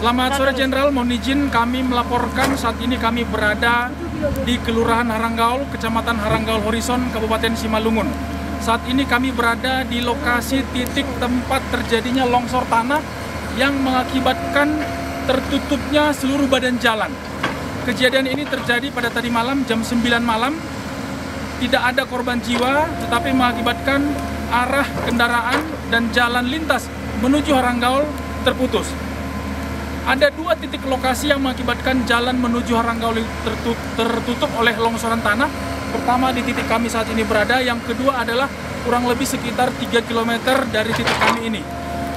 Selamat sore Jenderal, mohon izin kami melaporkan saat ini kami berada di Kelurahan Haranggaul, Kecamatan Haranggaul Horizon, Kabupaten Simalungun. Saat ini kami berada di lokasi titik tempat terjadinya longsor tanah yang mengakibatkan tertutupnya seluruh badan jalan. Kejadian ini terjadi pada tadi malam jam 9 malam. Tidak ada korban jiwa, tetapi mengakibatkan arah kendaraan dan jalan lintas menuju Haranggaul terputus. Ada dua titik lokasi yang mengakibatkan jalan menuju Haranggaul tertutup oleh longsoran tanah. Pertama di titik kami saat ini berada, yang kedua adalah kurang lebih sekitar 3 km dari titik kami ini.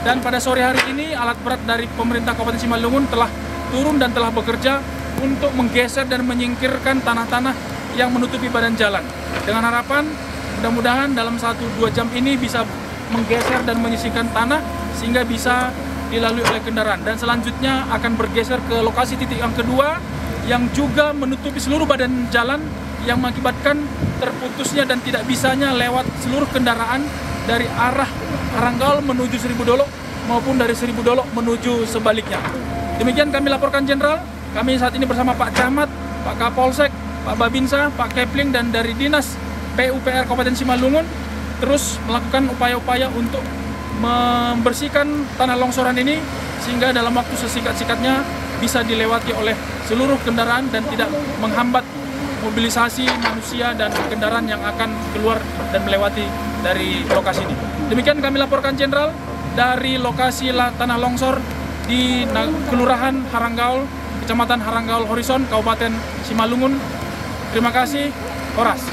Dan pada sore hari ini alat berat dari pemerintah Kabupaten Simalungun telah turun dan telah bekerja untuk menggeser dan menyingkirkan tanah-tanah yang menutupi badan jalan. Dengan harapan mudah-mudahan dalam 1-2 jam ini bisa menggeser dan menyisihkan tanah sehingga bisa dilalui oleh kendaraan dan selanjutnya akan bergeser ke lokasi titik yang kedua yang juga menutupi seluruh badan jalan yang mengakibatkan terputusnya dan tidak bisanya lewat seluruh kendaraan dari arah Aranggal menuju Seribu Dolok maupun dari Seribu Dolok menuju sebaliknya. Demikian kami laporkan Jenderal. Kami saat ini bersama Pak Camat, Pak Kapolsek, Pak Babinsa, Pak Kepling dan dari Dinas PUPR Kabupaten Simalungun terus melakukan upaya-upaya untuk membersihkan tanah longsoran ini sehingga dalam waktu sesikat-sikatnya bisa dilewati oleh seluruh kendaraan dan tidak menghambat mobilisasi manusia dan kendaraan yang akan keluar dan melewati dari lokasi ini. Demikian kami laporkan Jenderal dari lokasi tanah longsor di Kelurahan Haranggaul, Kecamatan Haranggaul Horizon, Kabupaten Simalungun. Terima kasih, Horas.